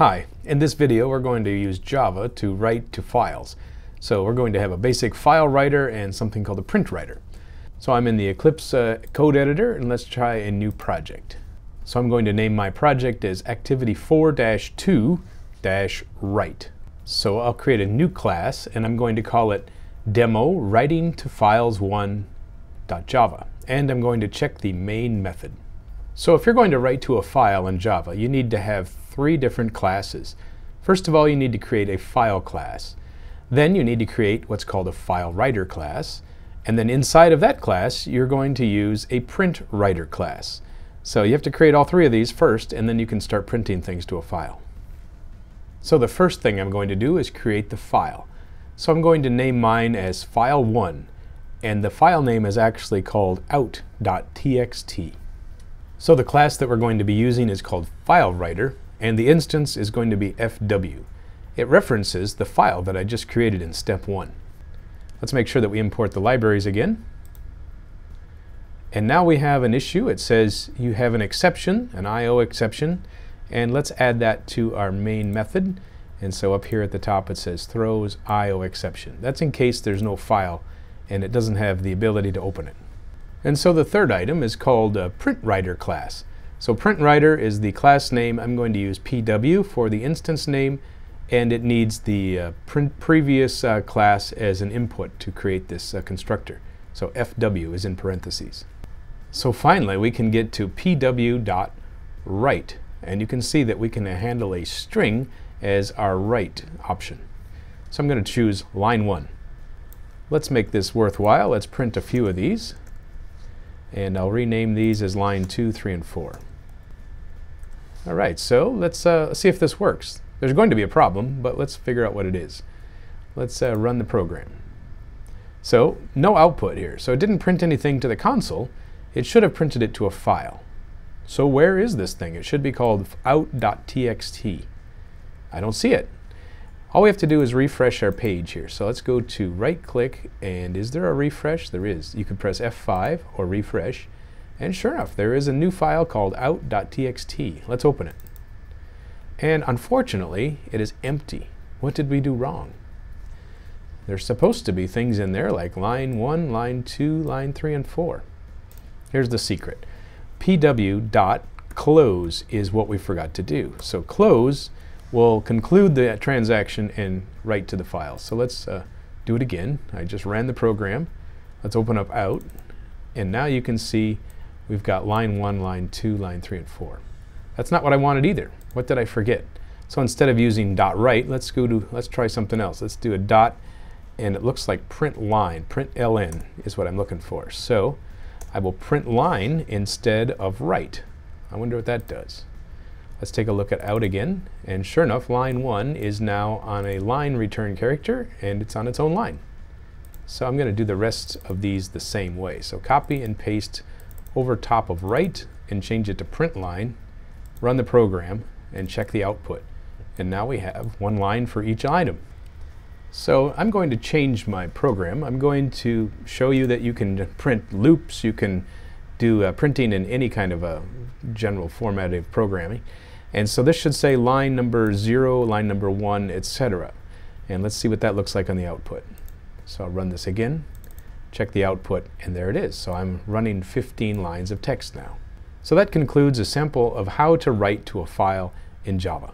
Hi, in this video we're going to use Java to write to files. So we're going to have a basic file writer and something called a print writer. So I'm in the Eclipse uh, code editor and let's try a new project. So I'm going to name my project as activity 4-2-write. So I'll create a new class and I'm going to call it demo writing to files 1.java and I'm going to check the main method. So if you're going to write to a file in Java, you need to have three different classes. First of all, you need to create a file class. Then you need to create what's called a file writer class. And then inside of that class, you're going to use a print writer class. So you have to create all three of these first, and then you can start printing things to a file. So the first thing I'm going to do is create the file. So I'm going to name mine as file1, and the file name is actually called out.txt. So the class that we're going to be using is called FileWriter, and the instance is going to be fw. It references the file that I just created in step one. Let's make sure that we import the libraries again. And now we have an issue. It says you have an exception, an IO exception, and let's add that to our main method. And so up here at the top it says throws IO exception. That's in case there's no file and it doesn't have the ability to open it. And so the third item is called a print writer class. So print writer is the class name. I'm going to use PW for the instance name and it needs the uh, previous uh, class as an input to create this uh, constructor. So FW is in parentheses. So finally we can get to pw.write and you can see that we can handle a string as our write option. So I'm going to choose line 1. Let's make this worthwhile. Let's print a few of these and I'll rename these as line 2, 3, and 4. All right, so let's uh, see if this works. There's going to be a problem, but let's figure out what it is. Let's uh, run the program. So, no output here. So it didn't print anything to the console. It should have printed it to a file. So where is this thing? It should be called out.txt. I don't see it. All we have to do is refresh our page here. So let's go to right click and is there a refresh? There is. You can press F5 or refresh and sure enough, there is a new file called out.txt. Let's open it. And unfortunately, it is empty. What did we do wrong? There's supposed to be things in there like line 1, line 2, line 3, and 4. Here's the secret. pw.close is what we forgot to do. So close will conclude the transaction and write to the file. So let's uh, do it again. I just ran the program. Let's open up out. And now you can see we've got line 1, line 2, line 3, and 4. That's not what I wanted either. What did I forget? So instead of using dot write, let's go to, let's try something else. Let's do a dot, and it looks like print line, print ln is what I'm looking for. So I will print line instead of write. I wonder what that does. Let's take a look at out again, and sure enough, line 1 is now on a line return character, and it's on its own line. So I'm going to do the rest of these the same way. So copy and paste over top of write and change it to print line, run the program, and check the output. And now we have one line for each item. So I'm going to change my program. I'm going to show you that you can print loops, you can do uh, printing in any kind of a general format of programming. And so this should say line number 0, line number 1, etc. And let's see what that looks like on the output. So I'll run this again check the output, and there it is. So I'm running 15 lines of text now. So that concludes a sample of how to write to a file in Java.